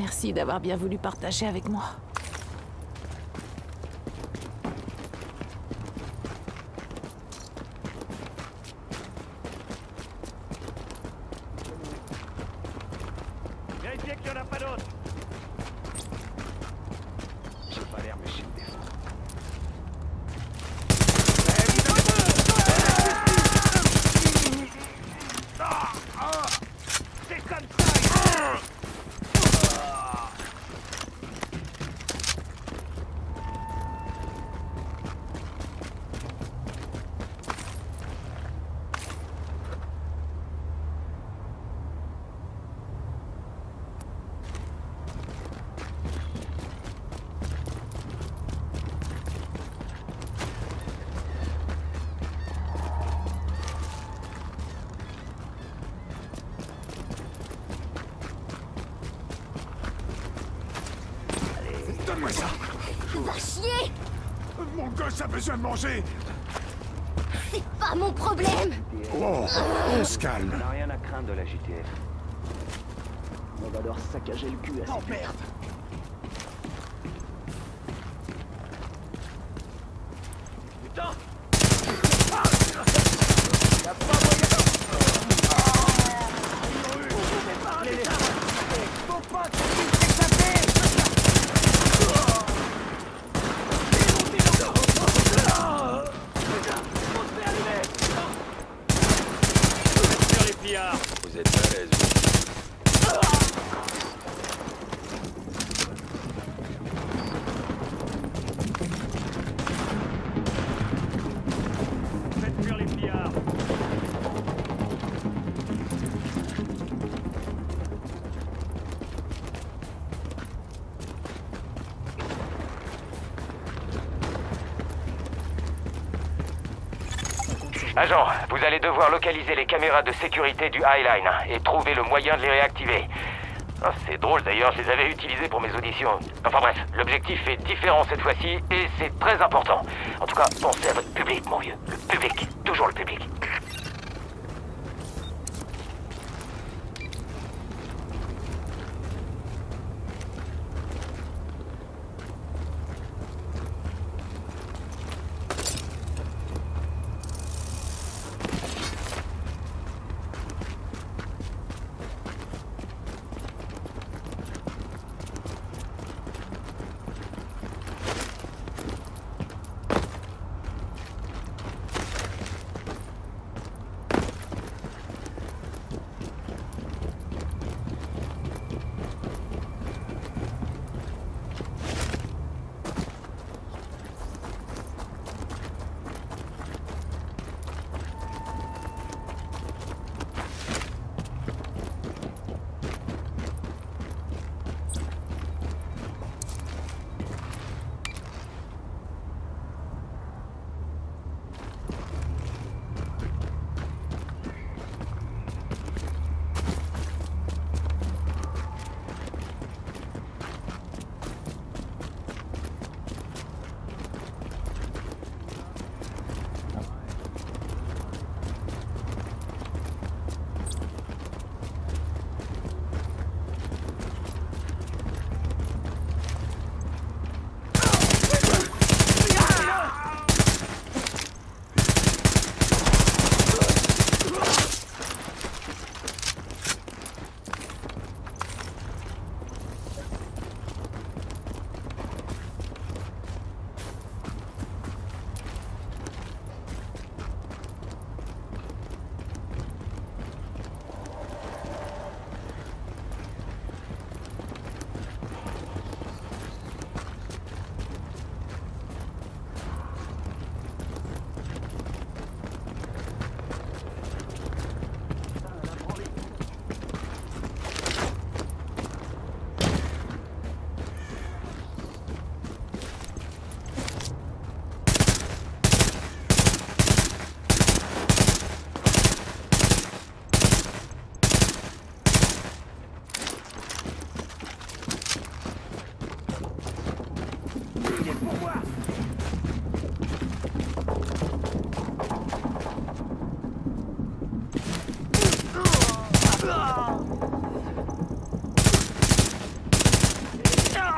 Merci d'avoir bien voulu partager avec moi. Vérifiez qu'il n'y en a pas d'autres. Donne-moi ça. Va chier. Mon gosse a besoin de manger. C'est pas mon problème. Oh On se calme. On n'a rien à craindre de la JTF. On va leur saccager le cul à ces Oh merde Putain. Sur Agent, vous allez devoir localiser les caméras de sécurité du Highline et trouver le moyen de les réactiver. Ah, c'est drôle d'ailleurs, je les avais utilisés pour mes auditions. Enfin bref, l'objectif est différent cette fois-ci et c'est très important. En tout cas, pensez à votre public, mon vieux. Le public, toujours le public.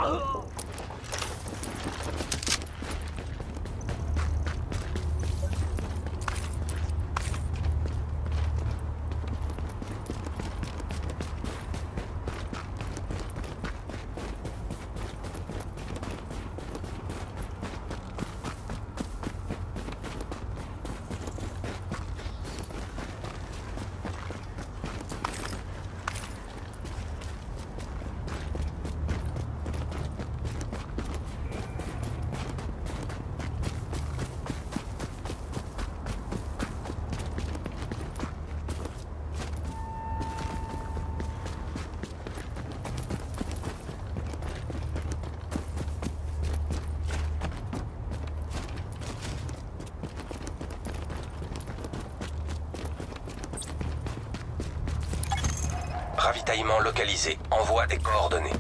Ah! Ravitaillement localisé. Envoie des coordonnées.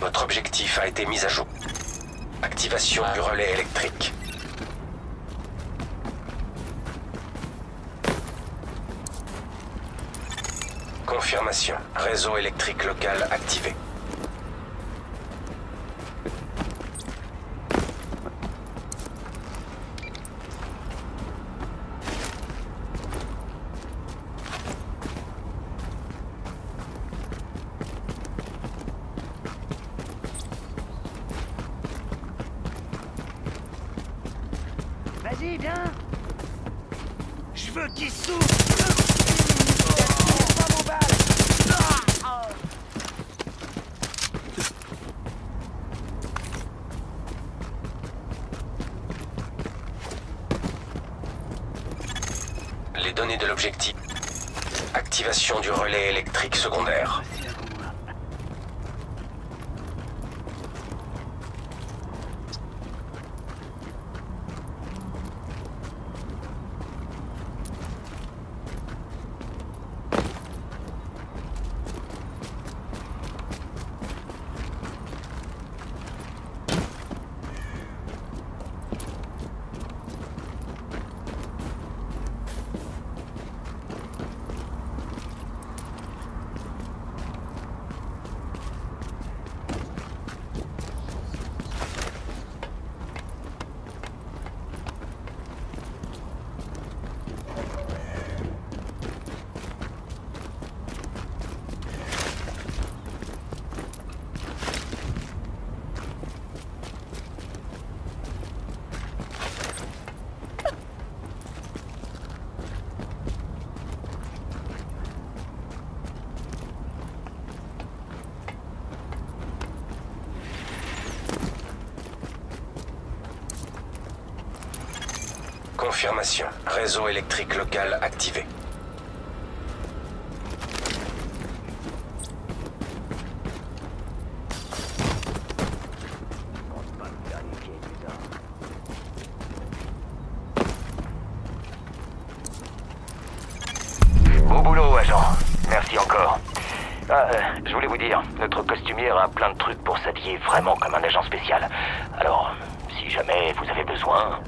Votre objectif a été mis à jour. Activation du relais électrique. Confirmation. Réseau électrique local activé. Vas-y, viens Je veux qu'il s'ouvre Pas mon balle Les données de l'objectif. Activation du relais électrique secondaire. Confirmation. Réseau électrique local activé. Beau boulot, agent. Merci encore. Ah, euh, je voulais vous dire, notre costumière a plein de trucs pour s'habiller vraiment comme un agent spécial. Alors, si jamais vous avez besoin,